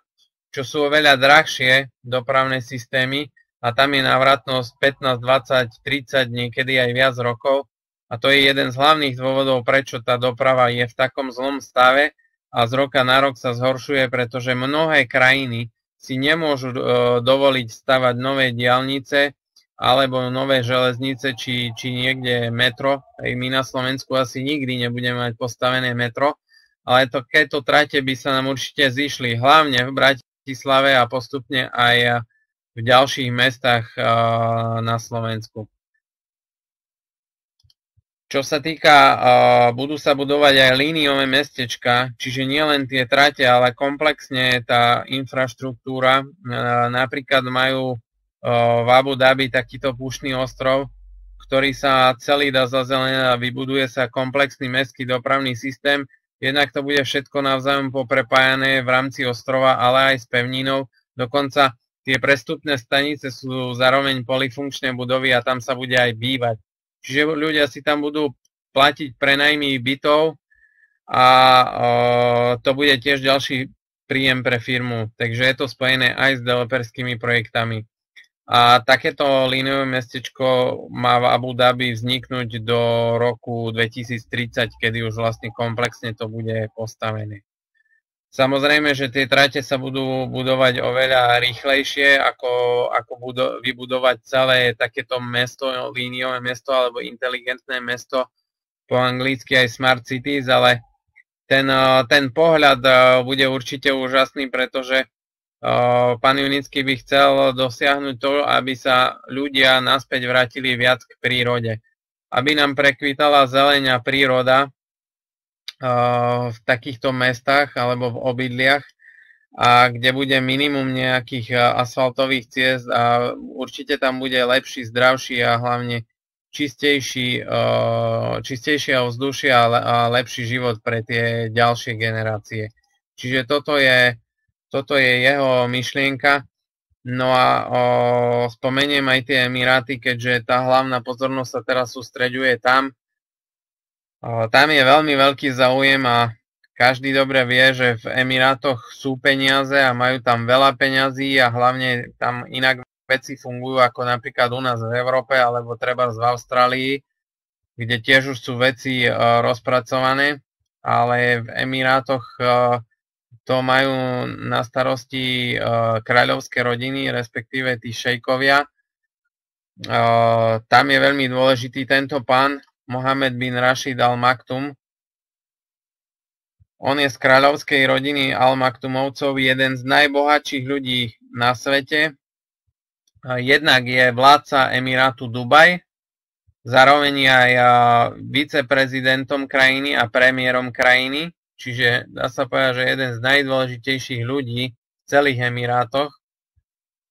čo sú oveľa drahšie dopravné systémy a tam je návratnosť 15, 20, 30, niekedy aj viac rokov. A to je jeden z hlavných dôvodov, prečo tá doprava je v takom zlom stave a z roka na rok sa zhoršuje, pretože mnohé krajiny si nemôžu e, dovoliť stavať nové diálnice, alebo nové železnice, či, či niekde metro. My na Slovensku asi nikdy nebudeme mať postavené metro, ale to, to trate by sa nám určite zišli, hlavne v Bratislave a postupne aj v ďalších mestách na Slovensku. Čo sa týka, budú sa budovať aj líniové mestečka, čiže nielen tie trate, ale komplexne tá infraštruktúra. Napríklad majú v Abu Dhabi takýto púštny ostrov, ktorý sa celý dá zazelené a vybuduje sa komplexný mestský dopravný systém. Jednak to bude všetko navzájom poprepájané v rámci ostrova, ale aj s pevninou. Dokonca tie prestupné stanice sú zároveň polifunkčné budovy a tam sa bude aj bývať. Čiže ľudia si tam budú platiť prenajmy bytov a o, to bude tiež ďalší príjem pre firmu. Takže je to spojené aj s developerskými projektami. A takéto líniové mestečko má v Abu Dhabi vzniknúť do roku 2030, kedy už vlastne komplexne to bude postavené. Samozrejme, že tie trate sa budú budovať oveľa rýchlejšie, ako, ako budo, vybudovať celé takéto mesto, líniové mesto alebo inteligentné mesto, po anglicky aj smart cities, ale ten, eh, ten pohľad eh, bude určite úžasný, pretože eh, pán Junický by chcel dosiahnuť to, aby sa ľudia naspäť vrátili viac k prírode. Aby nám prekvitala zeleň príroda, v takýchto mestách alebo v obydliach a kde bude minimum nejakých asfaltových ciest a určite tam bude lepší, zdravší a hlavne čistejší, čistejšie ovzdušie a lepší život pre tie ďalšie generácie. Čiže toto je, toto je jeho myšlienka. No a o, spomeniem aj tie Emiráty, keďže tá hlavná pozornosť sa teraz sústreďuje tam, tam je veľmi veľký záujem a každý dobre vie, že v Emirátoch sú peniaze a majú tam veľa peňazí a hlavne tam inak veci fungujú ako napríklad u nás v Európe alebo treba v Austrálii, kde tiež už sú veci rozpracované, ale v Emirátoch to majú na starosti kráľovské rodiny, respektíve tí šejkovia. Tam je veľmi dôležitý tento pán, Mohamed bin Rashid al Maktum. On je z kráľovskej rodiny al Maktumovcov jeden z najbohatších ľudí na svete. Jednak je vládca Emirátu Dubaj, zároveň aj viceprezidentom krajiny a premiérom krajiny, čiže dá sa povedať, že jeden z najdôležitejších ľudí v celých Emirátoch.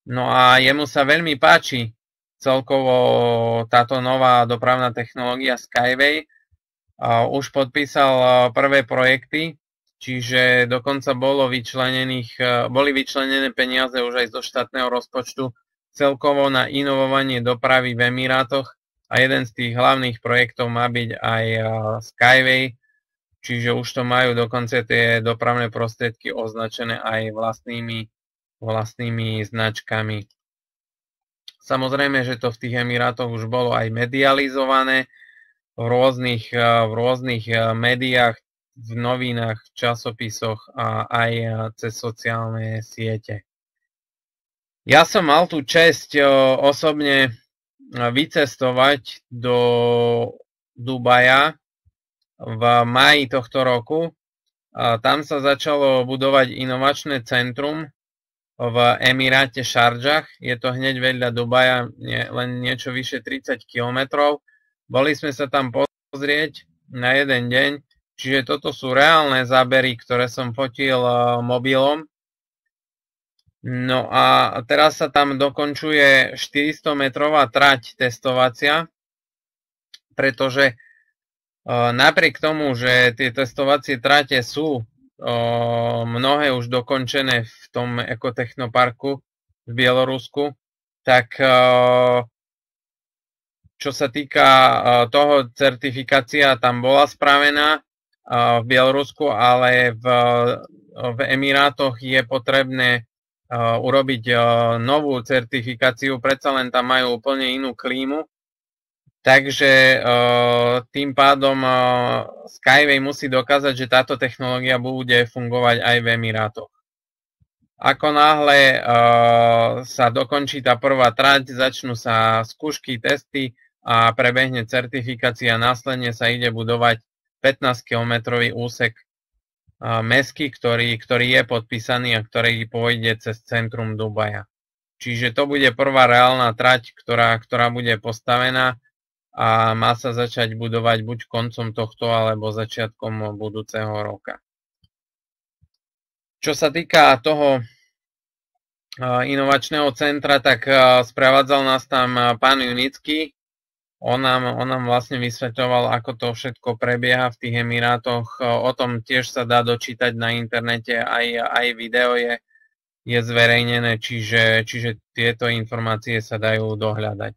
No a jemu sa veľmi páči celkovo táto nová dopravná technológia Skyway už podpísal prvé projekty, čiže dokonca bolo vyčlenených, boli vyčlenené peniaze už aj zo štátneho rozpočtu celkovo na inovovanie dopravy v Emirátoch a jeden z tých hlavných projektov má byť aj Skyway, čiže už to majú dokonca tie dopravné prostriedky označené aj vlastnými, vlastnými značkami. Samozrejme, že to v tých Emirátoch už bolo aj medializované v rôznych, eh, v rôznych eh, médiách, v novinách, časopisoch a aj eh, cez sociálne siete. Ja som mal tú čest osobne vycestovať do Dubaja v maji tohto roku. Tam sa začalo budovať inovačné centrum v Emiráte Šaržach. Je to hneď vedľa Dubaja, nie, len niečo vyše 30 km. Boli sme sa tam pozrieť na jeden deň, čiže toto sú reálne zábery, ktoré som fotil uh, mobilom. No a teraz sa tam dokončuje 400 metrová trať testovacia, pretože uh, napriek tomu, že tie testovacie trate sú mnohé už dokončené v tom ekotechnoparku v Bielorusku, tak čo sa týka toho, certifikácia tam bola spravená v Bielorusku, ale v, v Emirátoch je potrebné urobiť novú certifikáciu, predsa len tam majú úplne inú klímu Takže tým pádom Skyway musí dokázať, že táto technológia bude fungovať aj v Emirátoch. Ako náhle sa dokončí tá prvá trať, začnú sa skúšky, testy a prebehne certifikácia. Následne sa ide budovať 15-kilometrový úsek mesky, ktorý, je podpísaný a ktorý pôjde cez centrum Dubaja. Čiže to bude prvá reálna trať, ktorá bude postavená a má sa začať budovať buď koncom tohto alebo začiatkom budúceho roka. Čo sa týka toho inovačného centra, tak sprevádzal nás tam pán Junický. On nám, on nám vlastne vysvetľoval, ako to všetko prebieha v tých Emirátoch. O tom tiež sa dá dočítať na internete, aj, aj video je, je zverejnené, čiže, čiže tieto informácie sa dajú dohľadať.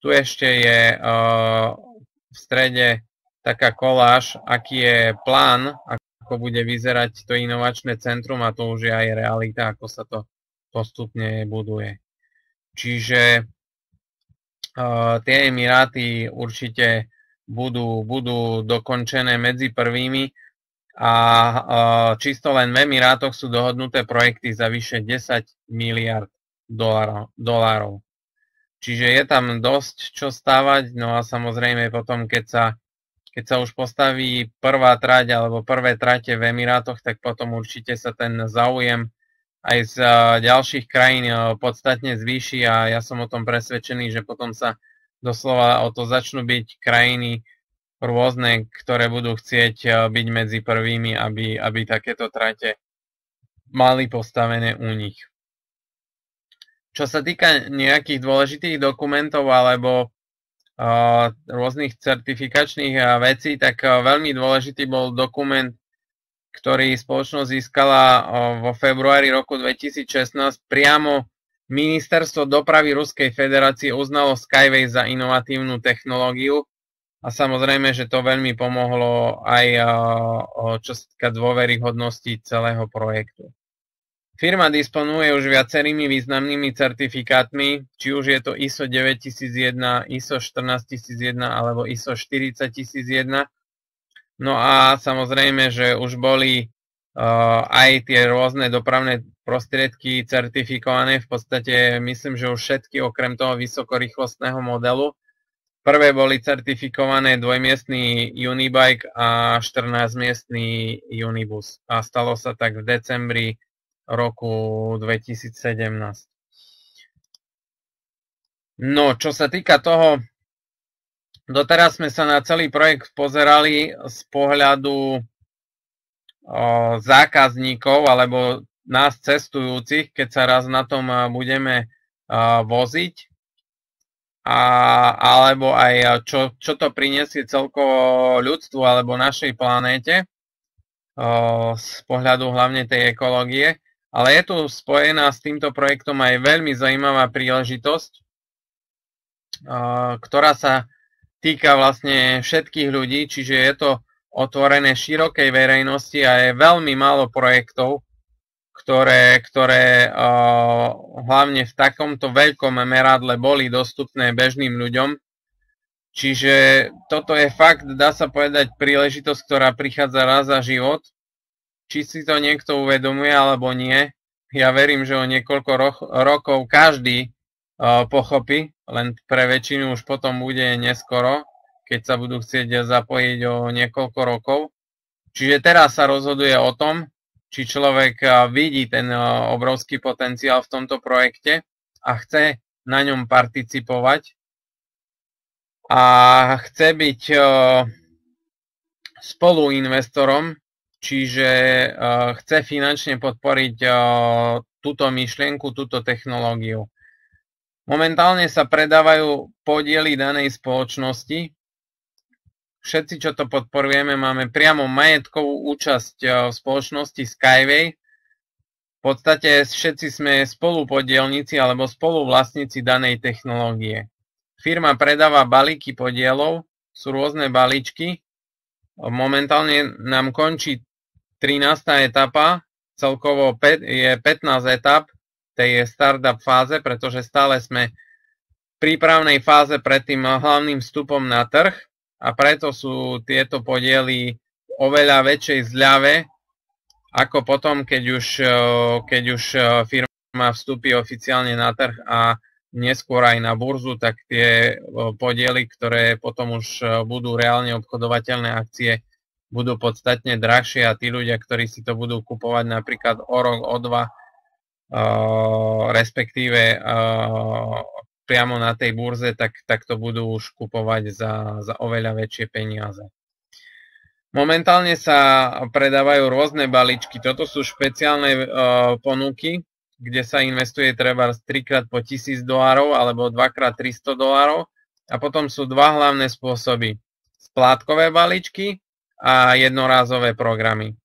Tu ešte je v strede taká koláž, aký je plán, ako bude vyzerať to inovačné centrum a to už je aj realita, ako sa to postupne buduje. Čiže tie Emiráty určite budú, budú dokončené medzi prvými a čisto len v Emirátoch sú dohodnuté projekty za vyše 10 miliard dolárov. Čiže je tam dosť čo stávať, no a samozrejme potom, keď sa, keď sa už postaví prvá trať alebo prvé trate v Emirátoch, tak potom určite sa ten záujem aj z ďalších krajín podstatne zvýši a ja som o tom presvedčený, že potom sa doslova o to začnú byť krajiny rôzne, ktoré budú chcieť byť medzi prvými, aby, aby takéto trate mali postavené u nich. Čo sa týka nejakých dôležitých dokumentov alebo uh, rôznych certifikačných uh, vecí, tak uh, veľmi dôležitý bol dokument, ktorý spoločnosť získala uh, vo februári roku 2016 priamo Ministerstvo dopravy Ruskej federácie uznalo Skyway za inovatívnu technológiu a samozrejme, že to veľmi pomohlo aj čo sa týka dôveryhodnosti celého projektu. Firma disponuje už viacerými významnými certifikátmi, či už je to ISO 9001, ISO 14001 alebo ISO 40001. No a samozrejme, že už boli uh, aj tie rôzne dopravné prostriedky certifikované, v podstate myslím, že už všetky okrem toho vysokorýchlostného modelu. Prvé boli certifikované dvojmiestný Unibike a 14-miestný Unibus a stalo sa tak v decembri roku 2017. No, čo sa týka toho, doteraz sme sa na celý projekt pozerali z pohľadu o, zákazníkov alebo nás cestujúcich, keď sa raz na tom budeme voziť, a, alebo aj čo, čo to prinesie celkovo ľudstvu alebo našej planéte z pohľadu hlavne tej ekológie. Ale je tu spojená s týmto projektom aj veľmi zaujímavá príležitosť, ktorá sa týka vlastne všetkých ľudí, čiže je to otvorené širokej verejnosti a je veľmi málo projektov, ktoré, ktoré hlavne v takomto veľkom meradle boli dostupné bežným ľuďom. Čiže toto je fakt, dá sa povedať, príležitosť, ktorá prichádza raz za život. Či si to niekto uvedomuje alebo nie, ja verím, že o niekoľko ro- rokov každý uh, pochopí, len pre väčšinu už potom bude neskoro, keď sa budú chcieť zapojiť o niekoľko rokov. Čiže teraz sa rozhoduje o tom, či človek vidí ten obrovský potenciál v tomto projekte a chce na ňom participovať a chce byť spoluinvestorom, čiže chce finančne podporiť túto myšlienku, túto technológiu. Momentálne sa predávajú podiely danej spoločnosti, všetci, čo to podporujeme, máme priamo majetkovú účasť eh, v spoločnosti Skyway. V podstate všetci sme spolupodielníci alebo spoluvlastníci danej technológie. Firma predáva balíky podielov, sú rôzne balíčky. Momentálne nám končí 13. etapa, celkovo je 15 etap tej startup fáze, pretože stále sme v prípravnej fáze pred tým hlavným vstupom na trh a preto sú tieto podiely oveľa väčšej zľave, ako potom, keď už, e, keď už e, firma vstúpi oficiálne na trh a neskôr aj na burzu, tak tie e, podiely, ktoré potom už budú reálne obchodovateľné akcie, budú podstatne drahšie a tí ľudia, ktorí si to budú kupovať napríklad o rok, o dva, respektíve priamo na tej burze, tak, tak to budú už kupovať za, za oveľa väčšie peniaze. Momentálne sa predávajú rôzne balíčky. Toto sú špeciálne uh, ponuky, kde sa investuje treba 3 krát po 1000 dolárov alebo 2 krát 300 dolárov. A potom sú dva hlavné spôsoby. Splátkové balíčky a jednorázové programy.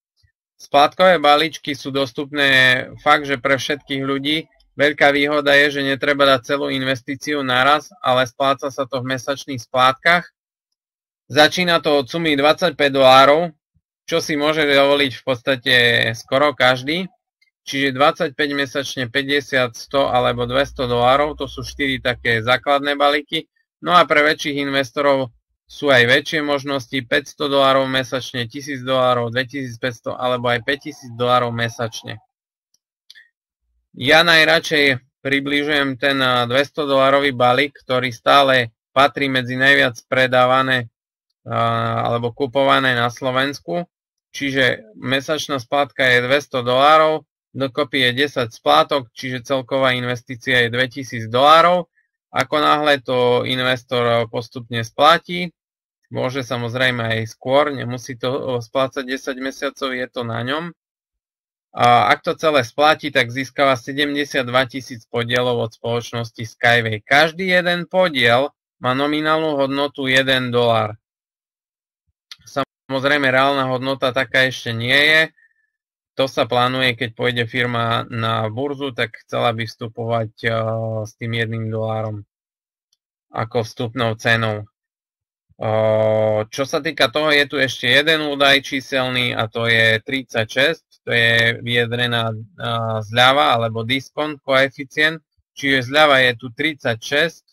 Splátkové balíčky sú dostupné fakt, že pre všetkých ľudí, Veľká výhoda je, že netreba dať celú investíciu naraz, ale spláca sa to v mesačných splátkach. Začína to od sumy 25 dolárov, čo si môže dovoliť v podstate skoro každý. Čiže 25 mesačne 50, 100 alebo 200 dolárov, to sú 4 také základné balíky. No a pre väčších investorov sú aj väčšie možnosti, 500 dolárov mesačne, 1000 dolárov, 2500 alebo aj 5000 dolárov mesačne. Ja najradšej približujem ten 200 dolárový balík, ktorý stále patrí medzi najviac predávané alebo kupované na Slovensku. Čiže mesačná splátka je 200 dolárov, dokopy je 10 splátok, čiže celková investícia je 2000 dolárov. Ako náhle to investor postupne splatí, Môže samozrejme aj skôr, nemusí to splácať 10 mesiacov, je to na ňom. A ak to celé splatí, tak získava 72 tisíc podielov od spoločnosti Skyway. Každý jeden podiel má nominálnu hodnotu 1 dolár. Samozrejme, reálna hodnota taká ešte nie je. To sa plánuje, keď pôjde firma na burzu, tak chcela by vstupovať s tým jedným dolárom ako vstupnou cenou. Čo sa týka toho, je tu ešte jeden údaj číselný a to je 36, to je vyjadrená zľava alebo diskont koeficient, čiže zľava je tu 36,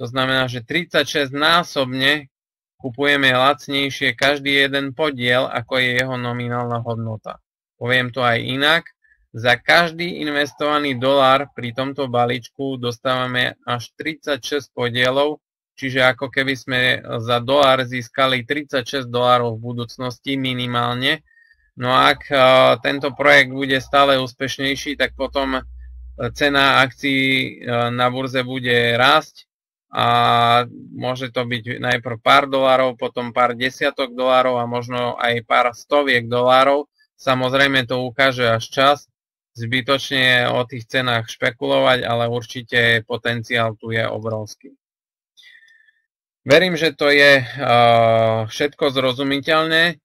to znamená, že 36 násobne kupujeme lacnejšie každý jeden podiel, ako je jeho nominálna hodnota. Poviem to aj inak, za každý investovaný dolár pri tomto balíčku dostávame až 36 podielov, Čiže ako keby sme za dolár získali 36 dolárov v budúcnosti minimálne. No a ak e, tento projekt bude stále úspešnejší, tak potom cena akcií e, na burze bude rásť a môže to byť najprv pár dolárov, potom pár desiatok dolárov a možno aj pár stoviek dolárov. Samozrejme to ukáže až čas. Zbytočne o tých cenách špekulovať, ale určite potenciál tu je obrovský. Verím, že to je uh, všetko zrozumiteľné.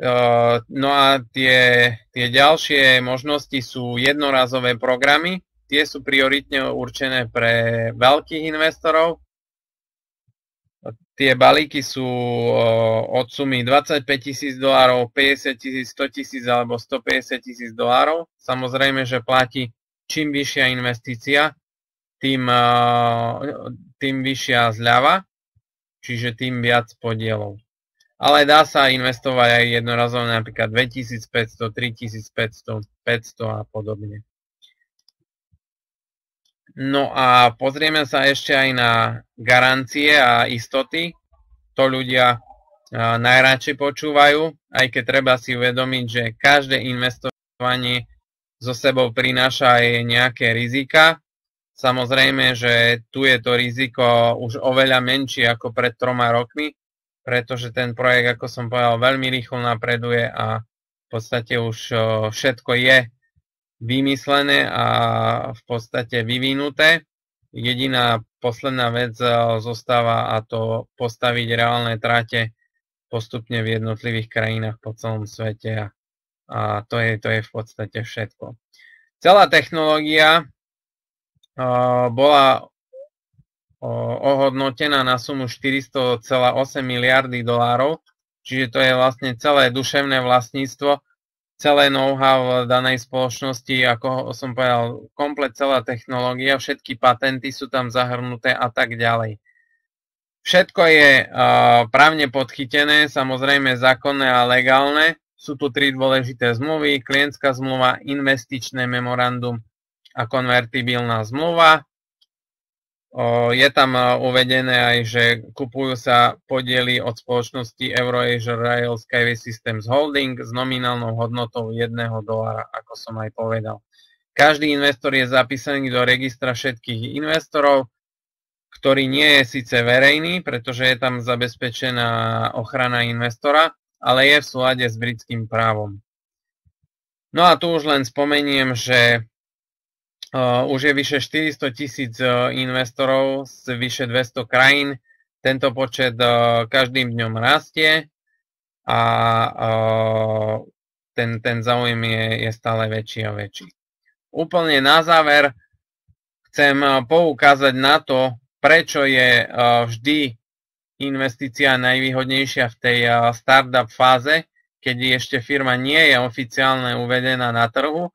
Uh, no a tie, tie ďalšie možnosti sú jednorazové programy. Tie sú prioritne určené pre veľkých investorov. Tie balíky sú od sumy 25 tisíc dolárov, 50 tisíc, 100 tisíc alebo 150 tisíc dolárov. Samozrejme, že platí čím vyššia investícia, tým, tým vyššia zľava čiže tým viac podielov. Ale dá sa investovať aj jednorazovo napríklad 2500, 3500, 500 a podobne. No a pozrieme sa ešte aj na garancie a istoty. To ľudia najradšej počúvajú, aj keď treba si uvedomiť, že každé investovanie so sebou prináša aj nejaké rizika Samozrejme, že tu je to riziko už oveľa menšie ako pred troma rokmi, pretože ten projekt, ako som povedal, veľmi rýchlo napreduje a v podstate už všetko je vymyslené a v podstate vyvinuté. Jediná posledná vec zostáva a to postaviť reálne trate postupne v jednotlivých krajinách po celom svete a, a to, je, to je v podstate všetko. Celá technológia bola ohodnotená na sumu 400,8 miliardy dolárov, čiže to je vlastne celé duševné vlastníctvo, celé know-how danej spoločnosti, ako som povedal, komplet celá technológia, všetky patenty sú tam zahrnuté a tak ďalej. Všetko je uh, právne podchytené, samozrejme zákonné a legálne. Sú tu tri dôležité zmluvy, klientská zmluva, investičné memorandum a konvertibilná zmluva. Je tam uvedené aj, že kupujú sa podiely od spoločnosti EuroAsia Rail Skyway Systems Holding s nominálnou hodnotou 1 dolára, ako som aj povedal. Každý investor je zapísaný do registra všetkých investorov, ktorý nie je síce verejný, pretože je tam zabezpečená ochrana investora, ale je v súlade s britským právom. No a tu už len spomeniem, že už je vyše 400 tisíc investorov z vyše 200 krajín. Tento počet každým dňom rastie a ten, ten záujem je, je stále väčší a väčší. Úplne na záver chcem poukázať na to, prečo je vždy investícia najvýhodnejšia v tej startup fáze, keď ešte firma nie je oficiálne uvedená na trhu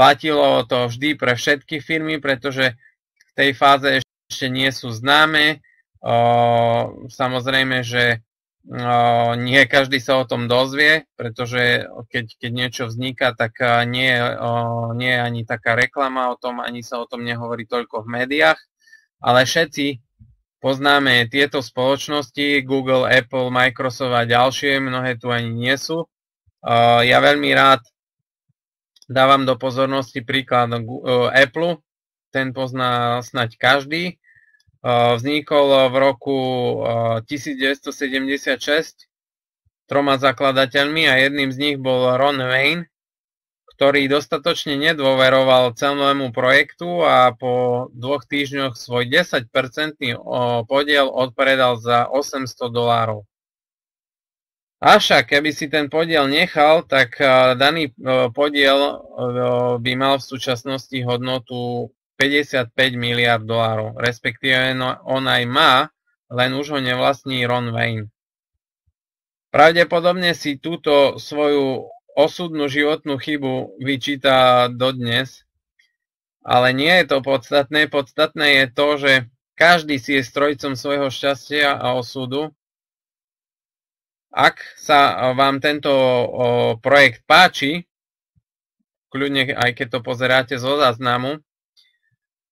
Platilo to vždy pre všetky firmy, pretože v tej fáze ešte nie sú známe, Samozrejme, že nie každý sa o tom dozvie, pretože keď, keď niečo vzniká, tak nie, nie je ani taká reklama o tom, ani sa o tom nehovorí toľko v médiách, ale všetci poznáme tieto spoločnosti, Google, Apple, Microsoft a ďalšie, mnohé tu ani nie sú. Ja veľmi rád dávam do pozornosti príklad Apple, ten pozná snať každý, Vznikol v roku 1976 troma zakladateľmi a jedným z nich bol Ron Wayne, ktorý dostatočne nedôveroval celému projektu a po dvoch týždňoch svoj 10-percentný podiel odpredal za 800 dolárov. Avšak, keby si ten podiel nechal, tak daný podiel by mal v súčasnosti hodnotu 55 miliard dolárov, respektíve no, on aj má, len už ho nevlastní Ron Wayne. Pravdepodobne si túto svoju osudnú životnú chybu vyčíta dodnes, ale nie je to podstatné. Podstatné je to, že každý si je strojcom svojho šťastia a osudu. Ak sa vám tento projekt páči, kľudne aj keď to pozeráte zo záznamu,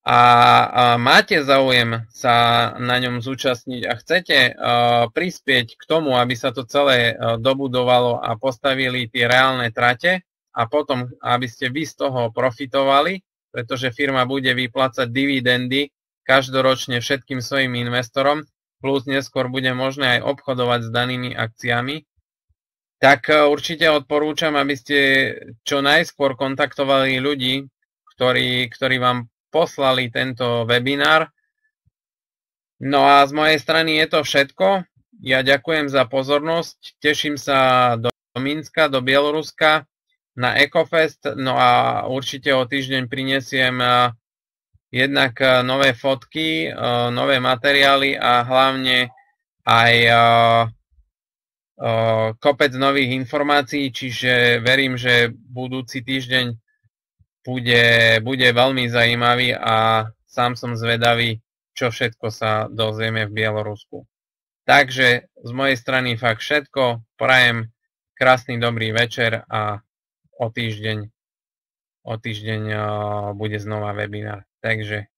a, máte záujem sa na ňom zúčastniť a chcete uh, prispieť k tomu, aby sa to celé uh, dobudovalo a postavili tie reálne trate a potom, aby ste vy z toho profitovali, pretože firma bude vyplácať dividendy každoročne všetkým svojim investorom, plus neskôr bude možné aj obchodovať s danými akciami, tak uh, určite odporúčam, aby ste čo najskôr kontaktovali ľudí, ktorí, ktorí vám poslali tento webinár. No a z mojej strany je to všetko. Ja ďakujem za pozornosť, teším sa do Minska, do Bieloruska na EcoFest, no a určite o týždeň prinesiem eh, jednak eh, nové fotky, eh, nové materiály a hlavne aj kopec nových informácií, čiže verím, že budúci týždeň bude, bude veľmi zaujímavý a sám som zvedavý, čo všetko sa dozvieme v Bielorusku. Takže z mojej strany fakt všetko. Prajem krásny dobrý večer a o týždeň, o týždeň bude znova webinár. Takže